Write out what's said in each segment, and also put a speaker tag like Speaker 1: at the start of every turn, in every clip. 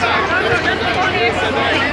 Speaker 1: Thank you.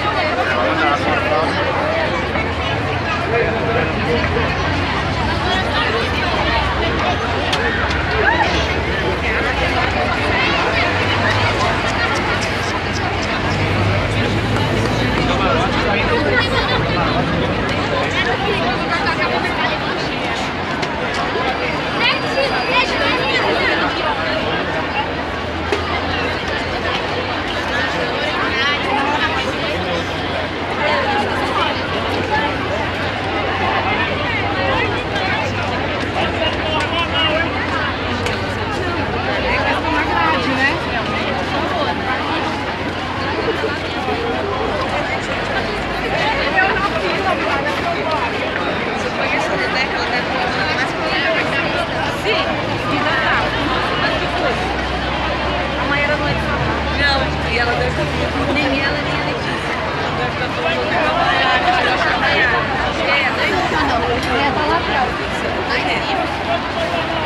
Speaker 1: Yeah, I think so. Nice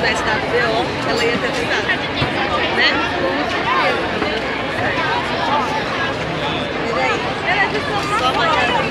Speaker 1: tivesse dado BO, ela ia ter tentado. Né? Peraí. Só uma